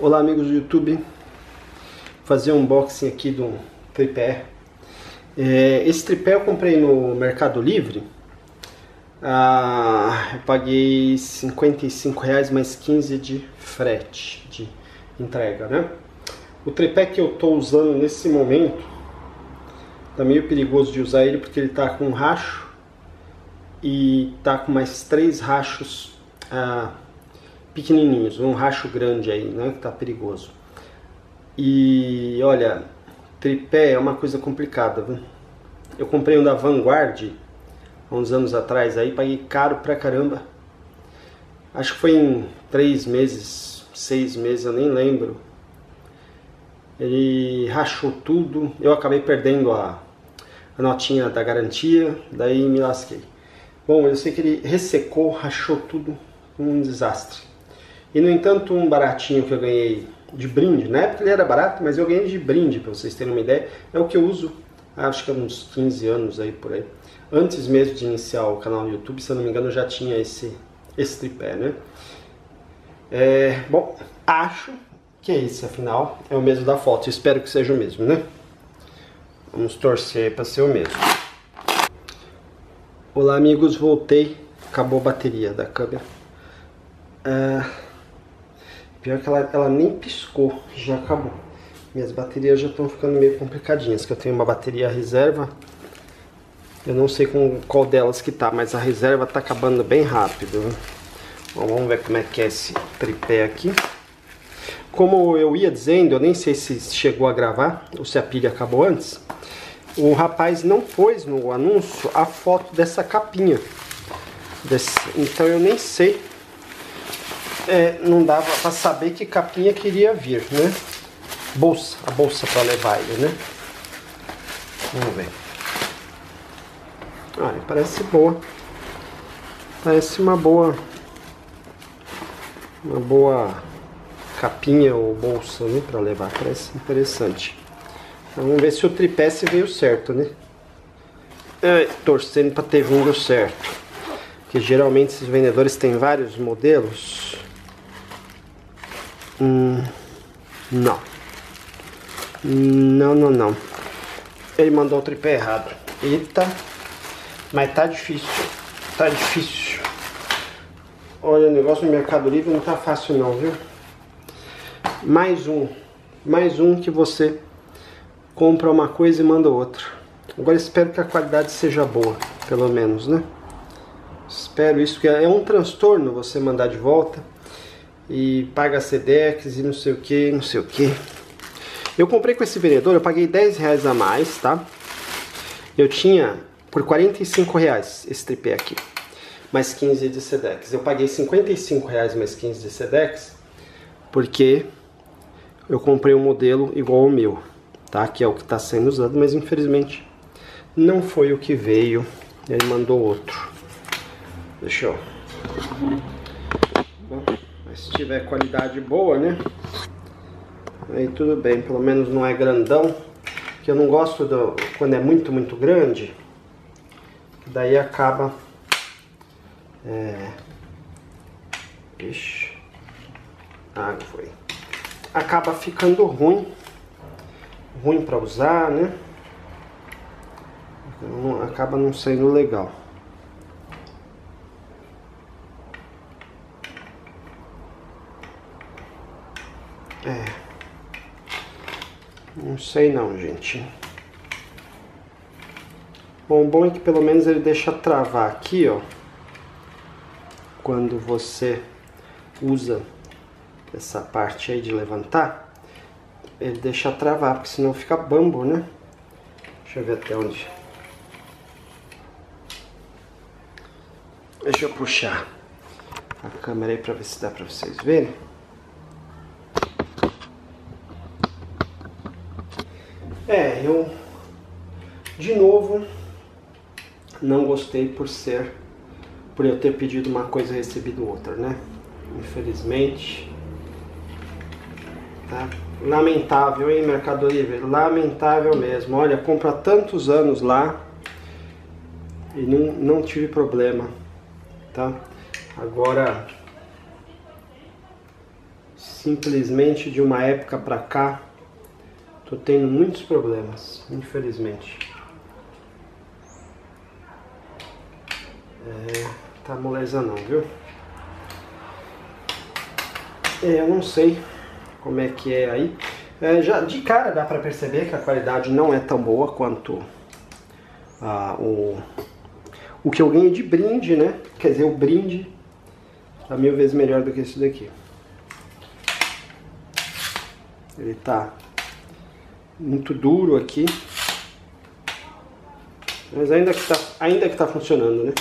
Olá amigos do YouTube, Vou fazer um unboxing aqui do tripé. É, esse tripé eu comprei no Mercado Livre, ah, eu paguei 55 reais mais 15 de frete de entrega, né? O tripé que eu estou usando nesse momento tá meio perigoso de usar ele porque ele tá com um racho e tá com mais três rachos ah, pequenininhos, um racho grande aí, né, que tá perigoso. E olha, tripé é uma coisa complicada, viu? Eu comprei um da Vanguard há uns anos atrás aí, paguei caro pra caramba. Acho que foi em três meses, seis meses, eu nem lembro. Ele rachou tudo, eu acabei perdendo a, a notinha da garantia, daí me lasquei. Bom, eu sei que ele ressecou, rachou tudo, um desastre. E no entanto, um baratinho que eu ganhei de brinde, na época ele era barato, mas eu ganhei de brinde, para vocês terem uma ideia, é o que eu uso acho que há uns 15 anos aí por aí. Antes mesmo de iniciar o canal no YouTube, se eu não me engano, eu já tinha esse, esse tripé, né? É, bom, acho que é esse, afinal, é o mesmo da foto. Espero que seja o mesmo, né? Vamos torcer para ser o mesmo. Olá, amigos, voltei. Acabou a bateria da câmera. É... Pior que ela, ela nem piscou, já acabou. Minhas baterias já estão ficando meio complicadinhas, que eu tenho uma bateria reserva. Eu não sei com qual delas que tá, mas a reserva tá acabando bem rápido. Bom, vamos ver como é que é esse tripé aqui. Como eu ia dizendo, eu nem sei se chegou a gravar ou se a pilha acabou antes. O rapaz não pôs no anúncio a foto dessa capinha. Desse, então eu nem sei é, não dava para saber que capinha queria vir, né? Bolsa, a bolsa para levar ele, né? Vamos ver. Ah, parece boa. Parece uma boa uma boa capinha ou bolsa, né, para levar. Parece interessante. Então, vamos ver se o tripé se veio certo, né? É, torcendo para ter vindo certo. Porque geralmente esses vendedores têm vários modelos. Hum, não. Não, não, não. Ele mandou o tripé errado. Eita. Mas tá difícil. Tá difícil. Olha, o negócio no Mercado Livre não tá fácil não, viu? Mais um. Mais um que você compra uma coisa e manda outra. Agora espero que a qualidade seja boa, pelo menos, né? Espero isso, que é um transtorno você mandar de volta e paga Sedex e não sei o que, não sei o que. Eu comprei com esse vendedor, eu paguei 10 reais a mais, tá? Eu tinha por 45 reais esse tripé aqui, mais 15 de Sedex. Eu paguei 55 reais mais 15 de Sedex, porque eu comprei um modelo igual ao meu, tá? Que é o que está sendo usado, mas infelizmente não foi o que veio. Ele mandou outro. Deixa eu se tiver qualidade boa, né? Aí tudo bem, pelo menos não é grandão. Que eu não gosto do, quando é muito, muito grande. Daí acaba... É... Ixi. Ah, foi. Acaba ficando ruim. Ruim para usar, né? Acaba não sendo legal. É. Não sei não, gente. Bom, o bom é que pelo menos ele deixa travar aqui, ó. Quando você usa essa parte aí de levantar, ele deixa travar, porque senão fica bambo, né? Deixa eu ver até onde. Deixa eu puxar a câmera aí pra ver se dá pra vocês verem. É, eu de novo não gostei por ser por eu ter pedido uma coisa e recebido outra, né? Infelizmente. Tá? Lamentável, hein, Mercado Livre? Lamentável mesmo. Olha, compra tantos anos lá e não, não tive problema, tá? Agora, Simplesmente de uma época pra cá, tô tendo muitos problemas, infelizmente. É, tá moleza não, viu? É, eu não sei como é que é aí. É, já de cara dá para perceber que a qualidade não é tão boa quanto ah, o, o que eu ganhei de brinde, né? Quer dizer, o brinde tá mil vezes melhor do que esse daqui. Ele tá muito duro aqui. Mas ainda que tá, ainda que tá funcionando, né?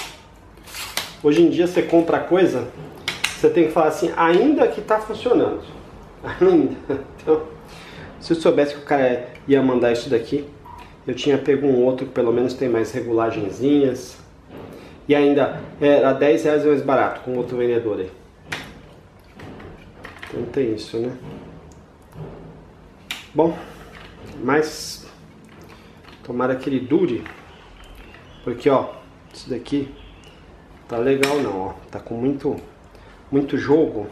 Hoje em dia você compra coisa, você tem que falar assim, ainda que tá funcionando. Ainda. Então, se eu soubesse que o cara ia mandar isso daqui, eu tinha pego um outro que pelo menos tem mais regulagenzinhas. E ainda era 10 reais mais barato com outro vendedor aí. Então tem isso, né? Bom, mas tomara que ele dure. Porque ó, isso daqui tá legal não, ó. Tá com muito muito jogo.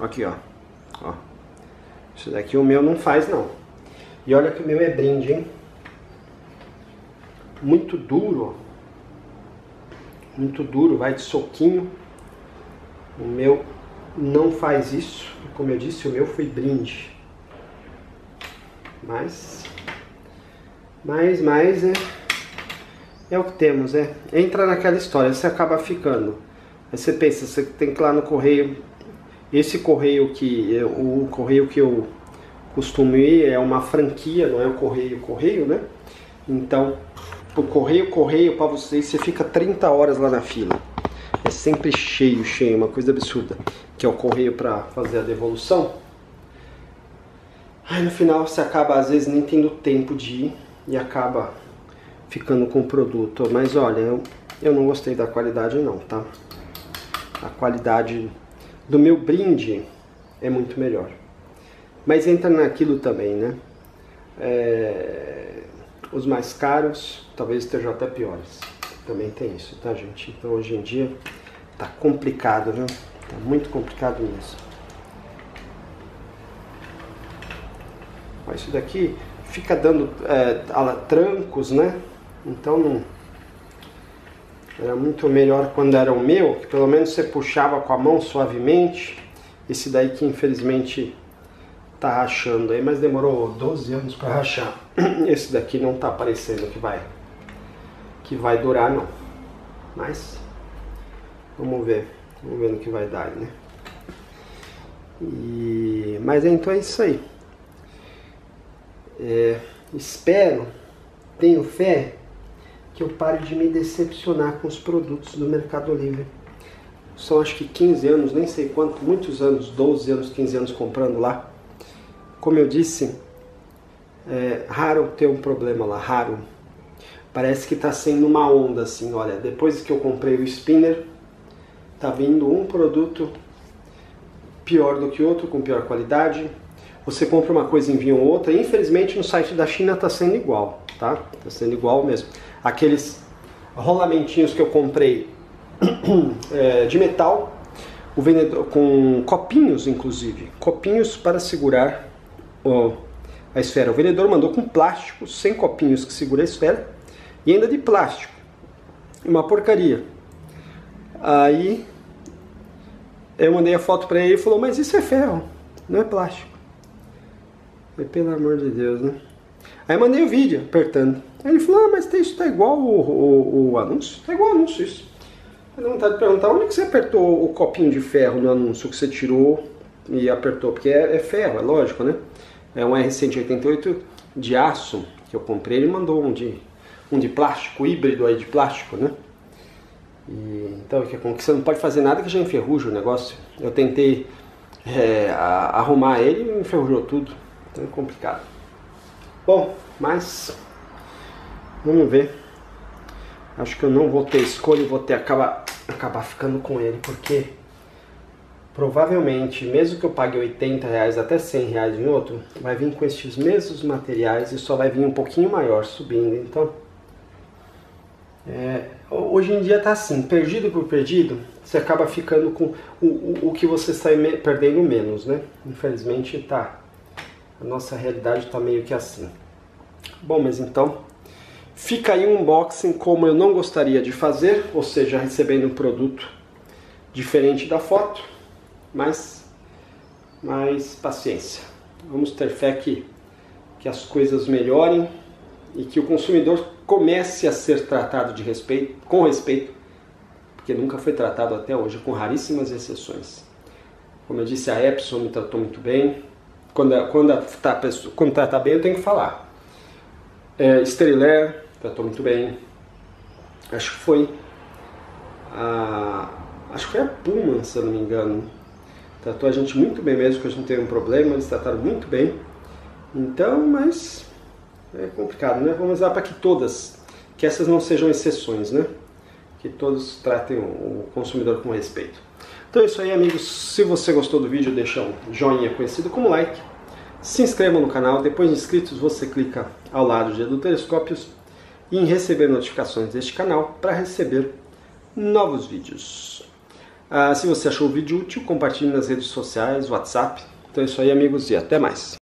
Aqui, ó. ó. Isso daqui o meu não faz, não. E olha que o meu é brinde, hein? Muito duro, ó. Muito duro, vai de soquinho. O meu não faz isso. Como eu disse, o meu foi brinde. Mas mas, mas é, é o que temos, é. Entra naquela história, você acaba ficando. Aí você pensa, você tem que ir lá no correio. Esse correio que o correio que eu costumo ir é uma franquia, não é o correio correio, né? Então, o correio correio para vocês, você fica 30 horas lá na fila. É sempre cheio, cheio, uma coisa absurda. Que é o correio para fazer a devolução. Aí no final você acaba às vezes nem tendo tempo de ir e acaba ficando com o produto. Mas olha, eu, eu não gostei da qualidade não, tá? A qualidade do meu brinde é muito melhor. Mas entra naquilo também, né? É, os mais caros talvez estejam até piores. Também tem isso, tá gente? Então hoje em dia tá complicado, viu? Tá muito complicado mesmo. Mas isso daqui fica dando é, trancos, né? Então não. Era muito melhor quando era o meu, que pelo menos você puxava com a mão suavemente. Esse daí que infelizmente tá rachando aí, mas demorou 12 anos para rachar. Esse daqui não tá parecendo que vai que vai durar não. Mas vamos ver, vamos ver no que vai dar, né? E mas então é isso aí. É, espero, tenho fé que eu pare de me decepcionar com os produtos do Mercado Livre. São acho que 15 anos, nem sei quanto, muitos anos, 12 anos, 15 anos comprando lá. Como eu disse, é raro ter um problema lá, raro. Parece que está sendo uma onda assim, olha, depois que eu comprei o spinner, tá vindo um produto pior do que outro, com pior qualidade, você compra uma coisa e envia outra. Infelizmente no site da China está sendo igual, tá? Está sendo igual mesmo. Aqueles rolamentinhos que eu comprei é, de metal, o vendedor com copinhos inclusive, copinhos para segurar ó, a esfera. O vendedor mandou com plástico, sem copinhos que segura a esfera, e ainda de plástico. Uma porcaria. Aí eu mandei a foto para ele e falou: "Mas isso é ferro, não é plástico". Pelo amor de Deus, né? Aí mandei o vídeo apertando. Aí ele falou, ah, mas isso tá igual o, o, o anúncio. Tá igual o anúncio isso. Eu vontade de perguntar, onde que você apertou o copinho de ferro no anúncio que você tirou e apertou? Porque é, é ferro, é lógico, né? É um R188 de aço que eu comprei, ele mandou um de, um de plástico, híbrido aí de plástico, né? E, então, que você não pode fazer nada que já enferruja o negócio. Eu tentei é, a, arrumar ele e enferrujou tudo. Então é complicado. Bom, mas vamos ver. Acho que eu não vou ter escolha e vou ter acabar, acabar ficando com ele, porque provavelmente, mesmo que eu pague 80 reais até 100 reais em outro, vai vir com estes mesmos materiais e só vai vir um pouquinho maior subindo. Então, É, hoje em dia tá assim, perdido por perdido, você acaba ficando com o, o, o que você está perdendo menos, né? Infelizmente tá. A nossa realidade tá meio que assim. Bom, mas então fica aí um unboxing como eu não gostaria de fazer, ou seja, recebendo um produto diferente da foto, mas mas paciência. Vamos ter fé que, que as coisas melhorem e que o consumidor comece a ser tratado de respeito, com respeito, porque nunca foi tratado até hoje, com raríssimas exceções. Como eu disse, a Epson me tratou muito bem. Quando, quando, tá, quando trata bem, eu tenho que falar. É, tratou muito bem. Acho que foi a, acho que foi a Puma, se eu não me engano, tratou a gente muito bem mesmo, que a gente teve um problema, eles trataram muito bem. Então, mas é complicado, né? Vamos lá para que todas, que essas não sejam exceções, né? Que todos tratem o consumidor com respeito. Então é isso aí, amigos. Se você gostou do vídeo, deixa um joinha conhecido como like. Se inscreva no canal. Depois de inscritos, você clica ao lado de Adulteroscópios e em receber notificações deste canal para receber novos vídeos. Ah, se você achou o vídeo útil, compartilhe nas redes sociais, WhatsApp. Então é isso aí, amigos, e até mais.